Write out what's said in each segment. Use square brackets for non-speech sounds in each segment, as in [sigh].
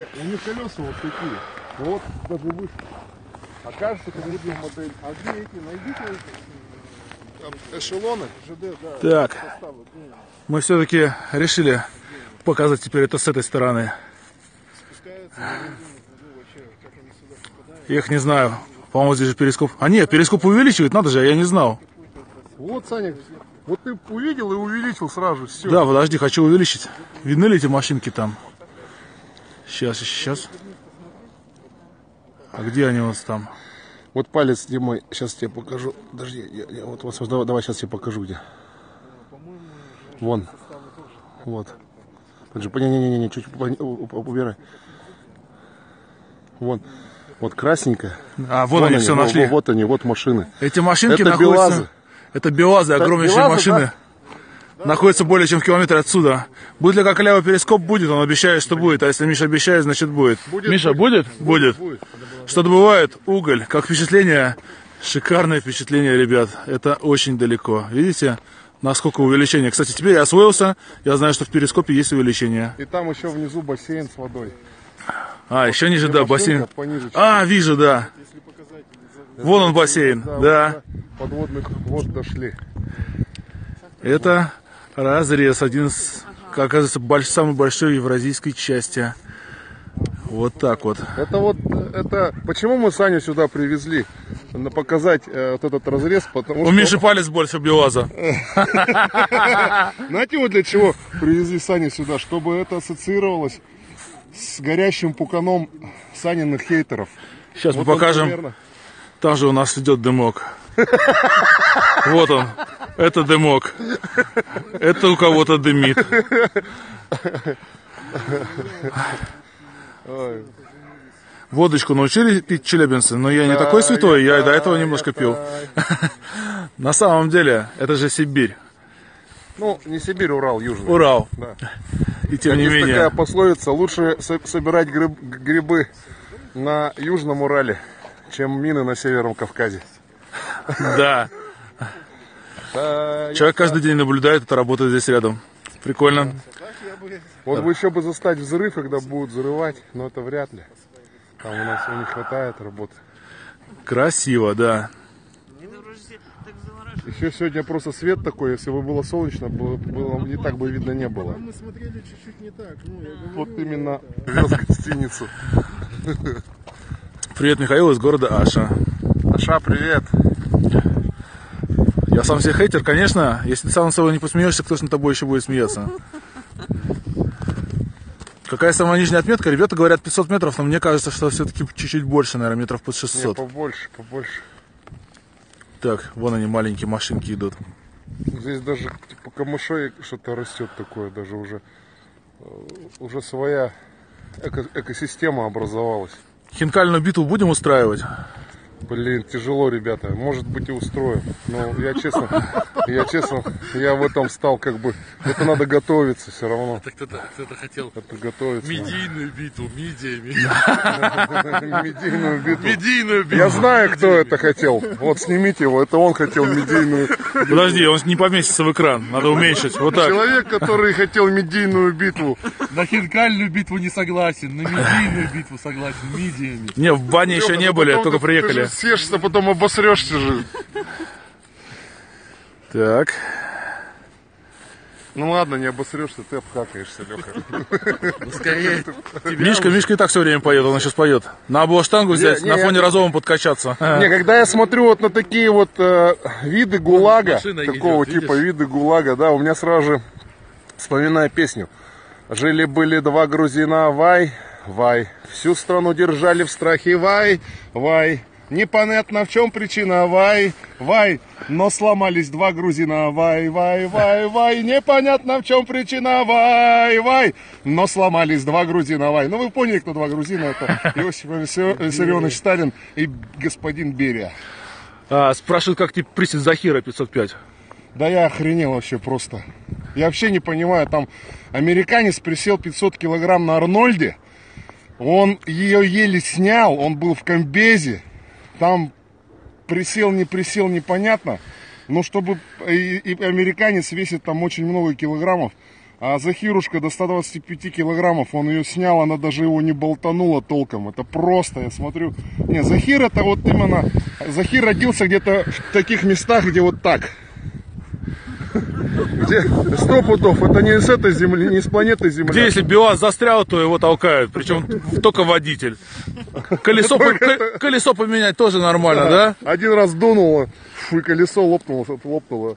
У них колеса вот такие. Вот, даже выше. А кажется, как будто модель. А где эти? Найдите эти. Там эшелоны. ЖД, да. Так, Составы. Мы все-таки решили показать теперь это с этой стороны. Ну. Я их не знаю. По-моему, здесь же перископ. А нет, перископ увеличивает, надо же, я не знал. Вот, Саня, вот ты увидел и увеличил сразу. Все. Да, подожди, хочу увеличить. Видны ли эти машинки там? Сейчас, сейчас. А где они у нас там? Вот палец где мой. Сейчас тебе покажу. Подожди, я, я- вот, вот, давай, давай сейчас тебе покажу где. Вон. Вот. Подожди, не-не-не, чуть убирай. Вон. Вот красненькая. А, вон, они все во- нашли. во- Вот они, вот машины. Эти машинки Это находятся... БелАЗы. Это БелАЗы, огромнейшие БелАЗы, машины. Находятся более чем в километре отсюда. Будет ли как левый перископ? Будет, он обещает, что будет. А если Миша обещает, значит будет. Миша, будет? Будет. Что добывает? Уголь. Как впечатление? Шикарное впечатление, ребят. Это очень далеко. Видите? Насколько увеличение. Кстати, теперь я освоился. Я знаю, что в перископе есть увеличение. И там еще внизу бассейн с водой. А, еще ниже, да, бассейн. пониже. А, вижу, да. Вон он бассейн, да. Подводных вод дошли. Это разрез, один из, как оказывается, больш- самой большой евразийской части. Вот так вот. Это вот, это, почему мы Саню сюда привезли? На- Показать э, вот этот разрез, потому У что... Миши палец больше БелАЗа. [laughs] Знаете, вот для чего привезли Саню сюда? Чтобы это ассоциировалось с горящим пуканом Саниных хейтеров. Сейчас мы Вот покажем. примерно. Там же у нас идет дымок. Вот он. Это дымок. Это у кого-то дымит. Ой, Водочку научили пить челябинцы, но я не такой святой, я и до этого немножко пил. [laughs] На самом деле, это же Сибирь, Ну, не Сибирь, Урал, Южный. Урал. Да. И тем не Есть такая менее, пословица, лучше со- собирать гриб- грибы на Южном Урале, чем мины на Северном Кавказе. да. Человек каждый день наблюдает, это работает здесь рядом. Прикольно. Вот бы еще бы застать взрыв, когда будут взрывать, но это вряд ли. Там у нас не хватает работы. Красиво, да. Еще сегодня просто свет такой, если бы было солнечно, было, было- не так бы видно не было. Мы смотрели чуть-чуть не так. Ну, я говорю, Вот именно вез гостиницу. Привет, Михаил из города Аша. Аша, привет. Я сам себе хейтер, конечно. Если ты сам над собой не посмеешься, кто ж над тобой еще будет смеяться? Какая самая нижняя отметка? Ребята говорят 500 метров, но мне кажется, что все-таки чуть-чуть больше, наверное, метров под Не, 600. побольше, побольше. Так, вон они, маленькие машинки идут. Здесь даже типа камышей что-то растет такое, даже уже э, уже своя эко- экосистема образовалась. Хинкальную битву будем устраивать? Блин, тяжело, ребята. Может быть и устроим. Но я честно, я честно, я в этом стал как бы. Это надо готовиться все равно. Кто-то, кто-то хотел Это готовиться. медийную битву медиями. [laughs] Медийную битву. Медийную битву. Я знаю, кто это хотел. Вот снимите его. Это он хотел медийную. Подожди, он не поместится в экран. Надо уменьшить. Вот так. Человек, который хотел медийную битву. На хинкальную битву не согласен, на медийную битву согласен, медиями. Не, в бане еще не ну были, только приехали. Съешься, потом обосрешься же. Так. Ну ладно, не обосрешься, ты обкакаешься, Леха. Ну, скорее, [laughs] Мишка, Мишка и так все время поет, он сейчас поет. Надо было штангу взять, не, на фоне розовом подкачаться. Не, когда я смотрю вот на такие вот э, виды ГУЛАГа, машина такого идет, типа видишь? виды ГУЛАГа, да, у меня сразу же вспоминаю песню. Жили-были два грузина, вай, вай, всю страну держали в страхе, вай, вай. Непонятно в чем причина, вай, вай, но сломались два грузина, вай, вай, вай, вай, непонятно в чем причина, вай, вай, но сломались два грузина, вай. Ну вы поняли, кто два грузина, это Иосиф Виссарионович Сталин и господин Берия. А, спрашивают, как тип присед Захира 505. Да я охренел вообще просто. Я вообще не понимаю, там американец присел 500 килограмм на Арнольде, он ее еле снял, он был в комбезе, там присел, не присел, непонятно, но чтобы и, и американец весит там очень много килограммов, А Захирушка до 125 килограммов, он ее снял, она даже его не болтанула толком. Это просто, я смотрю. Не, Захир это вот именно... Захир родился где-то в таких местах, где вот так. Где сто пудов, это не с этой земли, не с планеты Земля. Где если БелАЗ застрял, то его толкают, причем только водитель. Колесо, по- ко- колесо поменять тоже нормально, да? Один раз дунуло, и колесо лопнуло, лопнуло.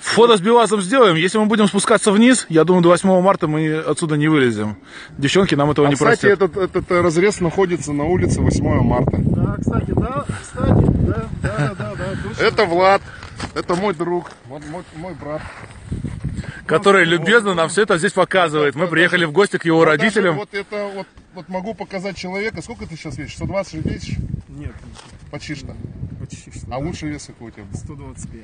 Фото с БелАЗом сделаем. Если мы будем спускаться вниз, я думаю, до 8 марта мы отсюда не вылезем. Девчонки нам этого А, не кстати, простят. этот, этот разрез находится на улице 8 марта. Да, кстати, да, кстати, да, да, да, да, точно. Это Влад, это мой друг, вот мой, мой брат. Который любезно нам все это здесь показывает. Мы приехали в гости к его Вот родителям. Вот это вот, вот могу показать человека. Сколько ты сейчас весишь? 120 весишь? Нет, Почти что. почти что. А лучший вес какой у тебя? 125.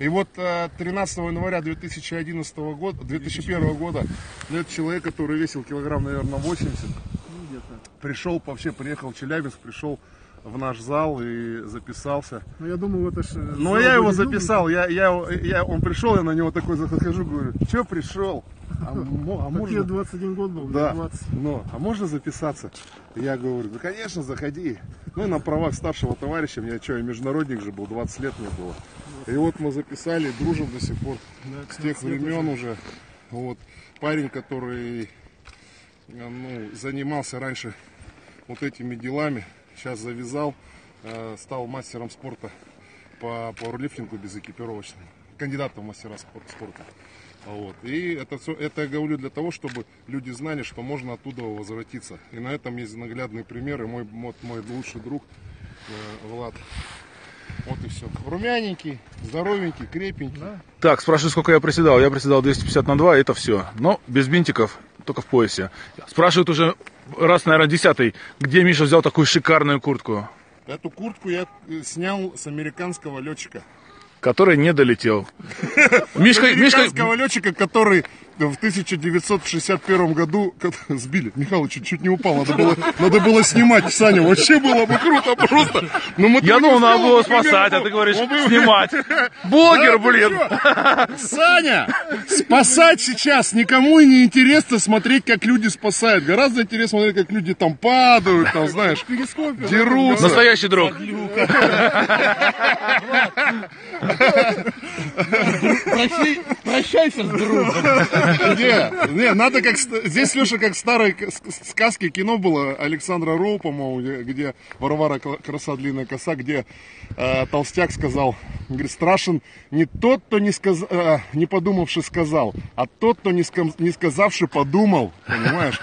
И вот э, 13 января 2011 года, 2001 года, ну, это человек, который весил килограмм, наверное, 80, Ну, где-то. пришел, вообще приехал в Челябинск, пришел в наш зал и записался. Ну, я думаю, это ж... Но я его записал, я, я, я, он пришел, я на него такой захожу, говорю, что пришел? А, а Можно... можно? 21 год был, Да, 20. ну, а можно записаться? Я говорю, да, конечно, заходи. Ну, и на правах старшего товарища, мне что, я международник же был, 20 лет мне было. И вот мы записали, дружим до сих пор, с тех времен уже. Вот, парень, который, э, ну, занимался раньше вот этими делами, сейчас завязал, э, стал мастером спорта по пауэрлифтингу безэкипировочному, кандидатом в мастера спор- спорта. Вот. И это, всё- это я говорю для того, чтобы люди знали, что можно оттуда возвратиться. И на этом есть наглядный пример. И мой, вот мой лучший друг э, Влад. Вот и все. Румяненький, здоровенький, крепенький. Так, спрашиваю, сколько я приседал. Я приседал 250 на 2, это все. Но без бинтиков, только в поясе. Спрашивают уже раз, наверное, десятый, где Миша взял такую шикарную куртку, Эту куртку я э, снял с американского летчика. Который не долетел. Мишка, Мишка, Американского летчика, который в 1961 году сбили. Михалыч чуть, чуть не упал. Надо было, надо было снимать, Саня. Вообще было бы круто просто. Но мы я думал, надо было спасать, а ты говоришь, он бы- снимать. Блогер, Да, ты блин. Саня, спасать сейчас никому и не интересно смотреть, как люди спасают. Гораздо интересно смотреть, как люди там падают, там, знаешь, дерутся. Настоящий друг. [laughs] Прощайся с другом. Не, не, надо как... Здесь, Леша, как в старой сказке кино было Александра Роу, по-моему, где, Варвара краса длинная коса, где э, толстяк сказал, говорит, страшен не тот, кто не, сказ... э, не подумавши сказал, а тот, кто не, скам- не сказавши подумал, понимаешь?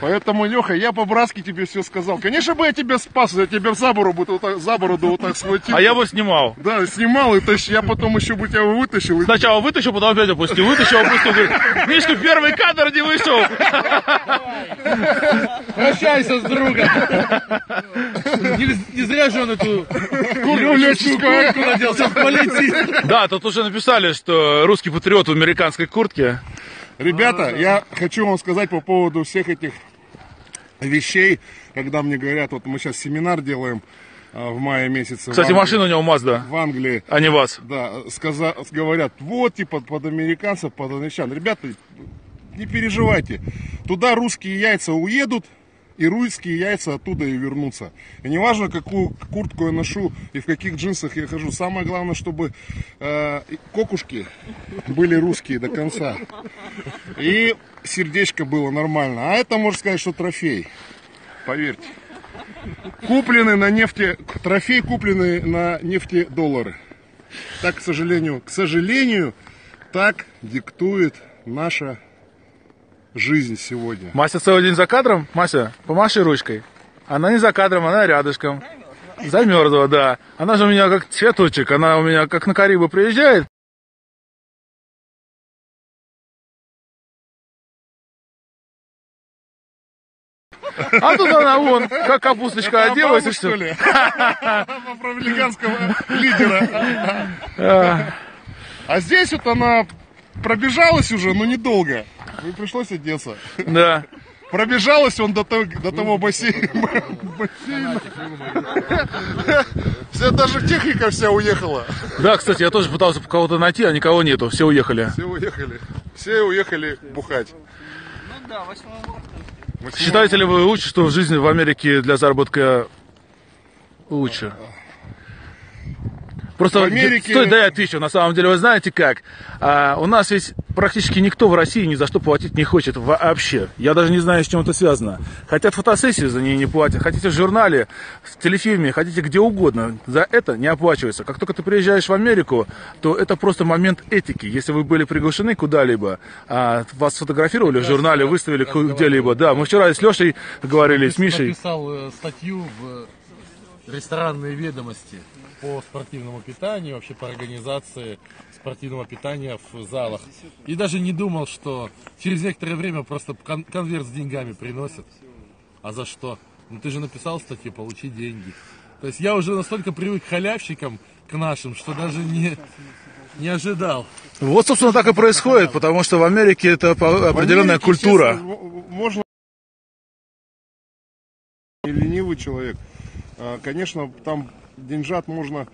Поэтому, Леха, я по-братски тебе все сказал. Конечно бы я тебя спас, я тебя за бороду вот так, за бороду вот так схватил. А я бы снимал. Да, снимал и тащил. Я потом еще бы тебя вытащил. и- Сначала вытащил, потом опять опустил. Вытащил, опустил. Говорит, Мишка, первый кадр не вышел. Прощайся с другом. Не, не зря же он эту куртку надел, сейчас полетит. Да, тут уже написали, что русский патриот в американской куртке. Ребята, я хочу вам сказать по поводу всех этих вещей, когда мне говорят, вот мы сейчас семинар делаем а, в мае месяце. Кстати, Англии, машина у него Мазда, в Англии. а не вас. Да, сказа- говорят, вот, типа, под американцев, под англичан. Ребята, не переживайте. Туда русские яйца уедут, и русские яйца оттуда и вернутся. И неважно, какую куртку я ношу и в каких джинсах я хожу. Самое главное, чтобы э, кокушки были русские до конца. И сердечко было нормально. А это, можно сказать, что трофей. Поверьте. Куплены на нефти, трофей купленный на нефти доллары. Так, к сожалению, к сожалению, так диктует наша жизнь сегодня. Мася целый день за кадром? Мася, помаши ручкой. Она не за кадром, она рядышком. Замерзла, да. Она же у меня как цветочек, она у меня как на Карибы приезжает. А тут она вон, как капусточка оделась и Бабу, что все. ли? Афроамериканского лидера. А здесь вот она пробежалась уже, но недолго. И пришлось одеться. Да. Пробежалась он до того, до того бассейна. бассейна. Вся даже техника вся уехала. Да, кстати, я тоже пытался кого-то найти, а никого нету. Все уехали. Все уехали. Все уехали бухать. Считаете ли вы лучше, что жизнь в Америке для заработка лучше? Просто В Америке- Стой, да я отвечу. На самом деле, вы знаете как? А, у нас ведь практически никто в России ни за что платить не хочет вообще. Я даже не знаю, с чем это связано. Хотят фотосессию за нее не платят. Хотите в журнале, в телефильме, хотите где угодно. За это не оплачивается. Как только ты приезжаешь в Америку, то это просто момент этики. Если вы были приглашены куда-либо, а, вас сфотографировали в журнале, выставили где-либо. Да, мы вчера с Лешей говорили, с Мишей. Написал э, статью в ресторанные ведомости по спортивному питанию, вообще по организации спортивного питания в залах. И даже не думал, что через некоторое время просто кон- конверт с деньгами приносят. А за что? Ну ты же написал статью, получи деньги. То есть я уже настолько привык к халявщикам, к нашим, что даже не, не ожидал. Вот, собственно, так и происходит, потому что в Америке это определенная Америке, культура. честно, можно и ленивый человек. А, Конечно, там деньжат можно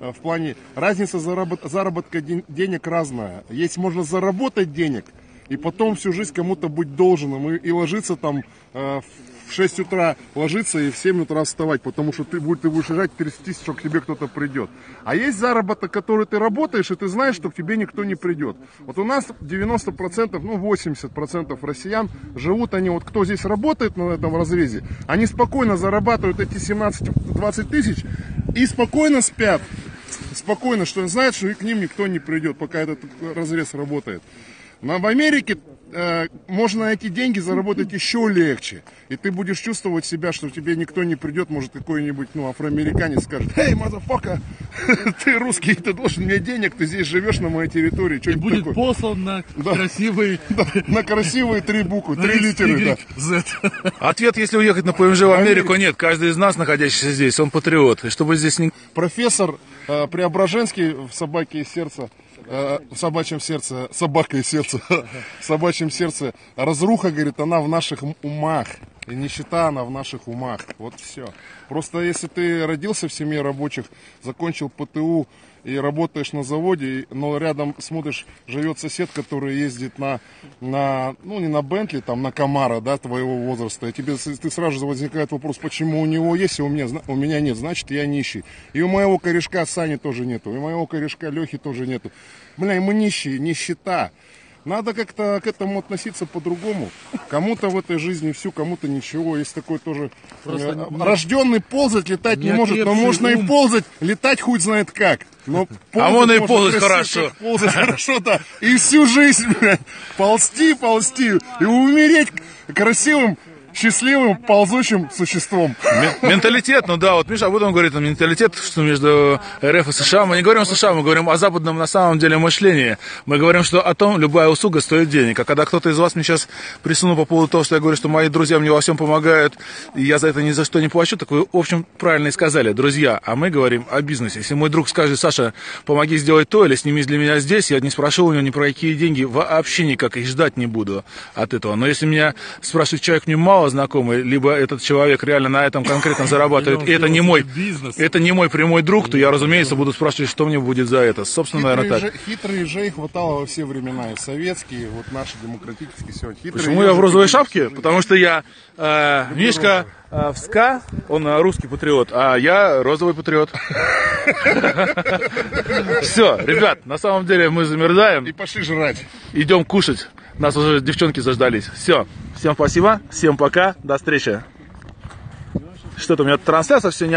а, в плане разница заработ- заработка ден- денег разная. Есть можно заработать денег и потом всю жизнь кому-то быть должным и, и ложиться там а, в 6 утра ложиться и в 7 утра вставать, потому что ты, будь- ты будешь лежать трястись, что к тебе кто-то придет. А есть заработок, который ты работаешь, и ты знаешь, что к тебе никто не придет. Вот у нас 90%, ну 80% россиян живут они, вот кто здесь работает на этом разрезе, они спокойно зарабатывают эти 17-20 тысяч и спокойно спят. Спокойно, что знают, что и к ним никто не придет, пока этот разрез работает. Но в Америке э, можно эти деньги заработать еще легче. И ты будешь чувствовать себя, что тебе никто не придет, может какой-нибудь ну, афроамериканец скажет, «Эй, motherfucker, [laughs] ты русский, ты должен мне денег, ты здесь живешь на моей территории». И будет такое? послан на красивый [laughs] На красивые три буквы, три литеры. да. Z. [laughs] Ответ, если уехать на ПМЖ в Америку, нет. Каждый из нас, находящийся здесь, он патриот. И чтобы здесь не... Профессор э, Преображенский в «Собаке и сердце», э, в «Собачьем сердце», «Собака и сердце», [laughs] в «Собачьем сердце», разруха, говорит, она в наших умах. И нищета, она в наших умах. Вот все. Просто если ты родился в семье рабочих, закончил ПТУ и работаешь на заводе, но рядом смотришь, живет сосед, который ездит на, на ну не на Бентли, там на Камара, да, твоего возраста, и тебе ты сразу же возникает вопрос, почему у него есть, а у меня, у меня нет, значит я нищий. И у моего корешка Сани тоже нету, и у моего корешка Лехи тоже нету. Бля, мы нищие, нищета. Надо как-то к этому относиться по-другому. Кому-то в этой жизни всю, кому-то ничего. Есть такой тоже Просто э, не- рожденный ползать, летать не, может, но можно и ум. ползать, летать хуй знает как. Но А можно и ползать хорошо. Ползать хорошо, да. И всю жизнь, блядь, ползти, ползти. И умереть красивым, счастливым, ползучим существом. Ме- Менталитет, ну да, вот Миша об этом говорит, менталитет, что между РФ и США. Мы не говорим о США, мы говорим о западном на самом деле мышлении. Мы говорим, что о том, любая услуга стоит денег. А когда кто-то из вас мне сейчас присунул по поводу того, что я говорю, что мои друзья мне во всем помогают, и я за это ни за что не плачу, так вы, в общем, правильно и сказали, друзья. А мы говорим о бизнесе. Если мой друг скажет, Саша, помоги сделать то, или снимись для меня здесь, я не спрошу у него ни про какие деньги, вообще никак, и ждать не буду от этого. Но если меня спрашивает человек мне мало знакомый, либо этот человек реально на этом конкретно зарабатывает, и это не мой, бизнес. это не мой прямой друг, то я, разумеется, буду спрашивать, что мне будет за это. Собственно, наверное, Хитрые так. же- Хитрые же хватало во все времена. И советские, вот наши демократические сегодня. Хитрые Почему я в розовой шапке? Потому что я э, Мишка э, в СКА, он э, русский патриот, а я розовый патриот. [laughs] Все, ребят, на самом деле мы замерзаем. И пошли жрать. идем кушать. Нас уже девчонки заждались. Все. Всем спасибо. Всем пока. До встречи. Что-то у меня трансляция все не